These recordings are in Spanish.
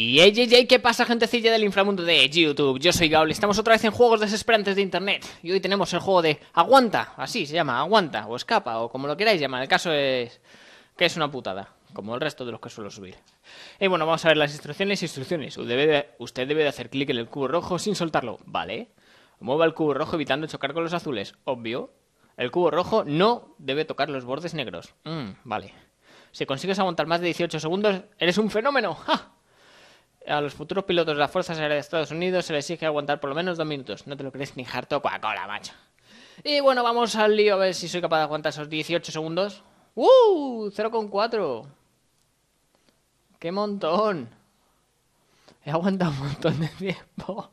Y ey, ey, ey, ¿qué pasa gentecilla del inframundo de YouTube? Yo soy Gaul estamos otra vez en Juegos Desesperantes de Internet. Y hoy tenemos el juego de Aguanta, así se llama, Aguanta, o Escapa, o como lo queráis llamar. El caso es que es una putada, como el resto de los que suelo subir. Y bueno, vamos a ver las instrucciones. Instrucciones. Usted debe de hacer clic en el cubo rojo sin soltarlo, ¿vale? Mueva el cubo rojo evitando chocar con los azules, obvio. El cubo rojo no debe tocar los bordes negros. Mm, vale. Si consigues aguantar más de 18 segundos, eres un fenómeno. ¡Ja! A los futuros pilotos de las Fuerzas Aéreas de Estados Unidos se les exige aguantar por lo menos dos minutos. No te lo crees ni harto Coca-Cola, macho. Y bueno, vamos al lío a ver si soy capaz de aguantar esos 18 segundos. ¡Uh! 0,4. ¡Qué montón! He aguantado un montón de tiempo.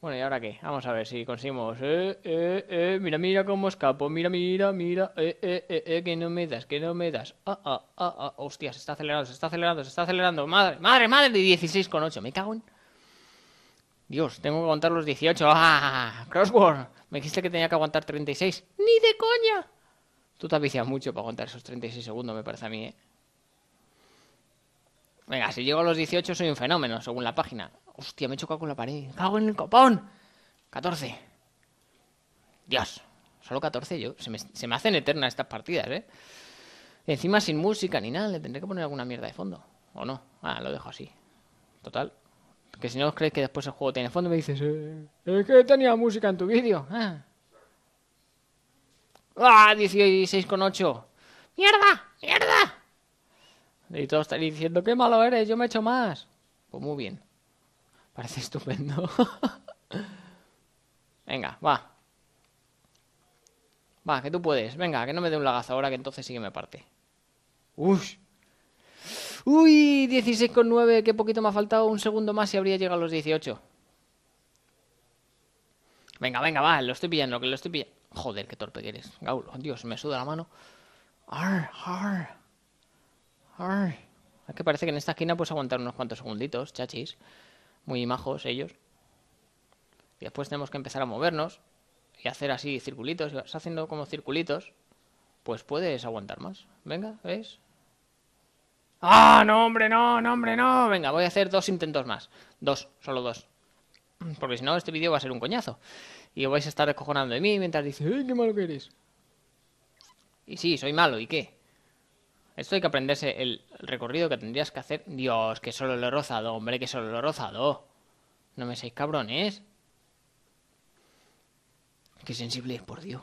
Bueno, ¿y ahora qué? Vamos a ver si conseguimos. Eh, eh, eh, mira, mira cómo escapo. Mira, mira, mira. Eh, eh, eh, eh, que no me das, que no me das. Ah, ah, ah, ah. Hostia, se está acelerando, se está acelerando, se está acelerando. Madre, madre, madre de 16,8. Me cago en. Dios, tengo que aguantar los 18. ¡Ah! Crossword. Me dijiste que tenía que aguantar 36. ¡Ni de coña! Tú te has mucho para aguantar esos 36 segundos, me parece a mí, ¿eh? Venga, si llego a los 18 soy un fenómeno, según la página. Hostia, me he chocado con la pared. ¡Cago en el copón! 14. Dios, solo 14 yo. Se me, se me hacen eternas estas partidas, ¿eh? Encima sin música ni nada, le tendré que poner alguna mierda de fondo. ¿O no? Ah, lo dejo así. Total. Que si no os creéis que después el juego tiene fondo, me dices, eh, es que tenía música en tu vídeo. Ah. ¡Ah! 16,8. ¡Mierda! ¡Mierda! Y todos están diciendo, qué malo eres, yo me he hecho más. Pues muy bien. Parece estupendo. Venga, va. Va, que tú puedes. Venga, que no me dé un lagazo ahora, que entonces sí que me parte. Uy. Uy, 16,9. Qué poquito me ha faltado. Un segundo más y habría llegado a los 18. Venga, venga, va. Lo estoy pillando, que lo estoy pillando. Joder, qué torpe que eres. Gaulo, Dios, me suda la mano. Ar, ar. Ar. Es que parece que en esta esquina puedes aguantar unos cuantos segunditos, chachis. Muy majos ellos. Y después tenemos que empezar a movernos y hacer así circulitos. Y vas haciendo como circulitos, pues puedes aguantar más. Venga, ¿ves? ¡Ah, no, hombre, no, no, hombre, no! Venga, voy a hacer dos intentos más. Dos, solo dos. Porque si no, este vídeo va a ser un coñazo. Y vais a estar descojonando de mí mientras dice, ¡ay, qué malo que eres! Y sí, soy malo, ¿y qué? Esto hay que aprenderse el recorrido que tendrías que hacer. Dios, que solo lo he rozado, hombre, que solo lo he rozado. No me seáis cabrones. Qué sensible es, por Dios.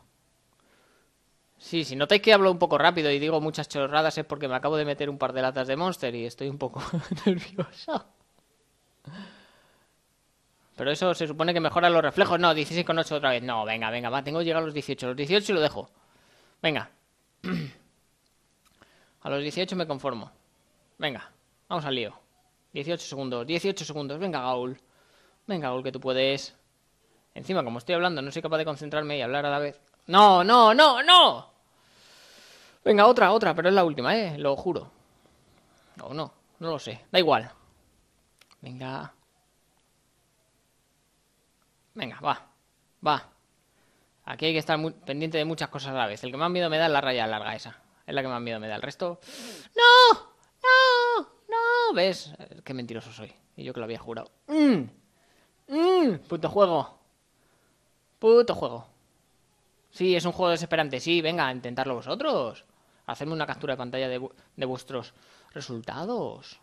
Sí, si notáis que hablo un poco rápido y digo muchas chorradas es porque me acabo de meter un par de latas de Monster y estoy un poco nervioso. Pero eso se supone que mejora los reflejos. No, 16,8 otra vez. No, venga, venga, va. Tengo que llegar a los 18. Los 18 y lo dejo. Venga. A los 18 me conformo. Venga, vamos al lío. 18 segundos, 18 segundos. Venga, Gaul. Venga, Gaul, que tú puedes. Encima, como estoy hablando, no soy capaz de concentrarme y hablar a la vez. ¡No, no, no, no! Venga, otra, otra, pero es la última, ¿eh? Lo juro. O no, no lo sé. Da igual. Venga. Venga, va. Va. Aquí hay que estar pendiente de muchas cosas a la vez. El que más miedo me da la raya larga esa. Es la que más miedo me da. El resto... ¡No! ¡No! ¡No! ¿Ves? Qué mentiroso soy. Y yo que lo había jurado. ¡Mmm! ¡Mmm! Puto juego. Puto juego. Sí, es un juego desesperante. Sí, venga, intentarlo vosotros. Hacedme una captura de pantalla de, vuestros resultados.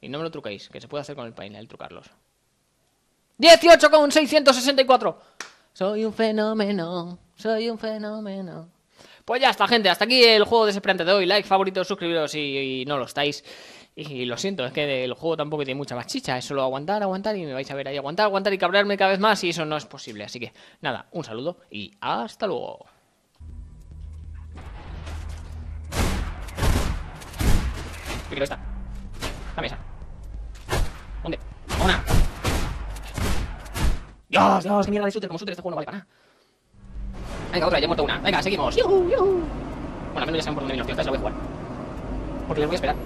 Y no me lo truquéis, que se puede hacer con el painel, el trucarlos. 18 con 664. Soy un fenómeno, soy un fenómeno. Pues ya está, gente. Hasta aquí el juego desesperante de hoy. Like, favorito, suscribiros y no lo estáis. Y lo siento, es que el juego tampoco tiene mucha más chicha. Es solo aguantar, aguantar y me vais a ver ahí aguantar, aguantar y cabrearme cada vez más. Y eso no es posible. Así que nada, un saludo y hasta luego. Yo esta. Dame esa. ¿Dónde? Una. Dios, Dios, qué mierda de shooter como shooter este juego no vale para nada. Venga, otra, ya he muerto una. Venga, seguimos. ¡Yuhu, yuhu! Bueno, al menos ya saben por dónde vienen los tíos, se la voy a jugar. Porque les voy a esperar.